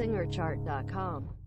SingerChart.com.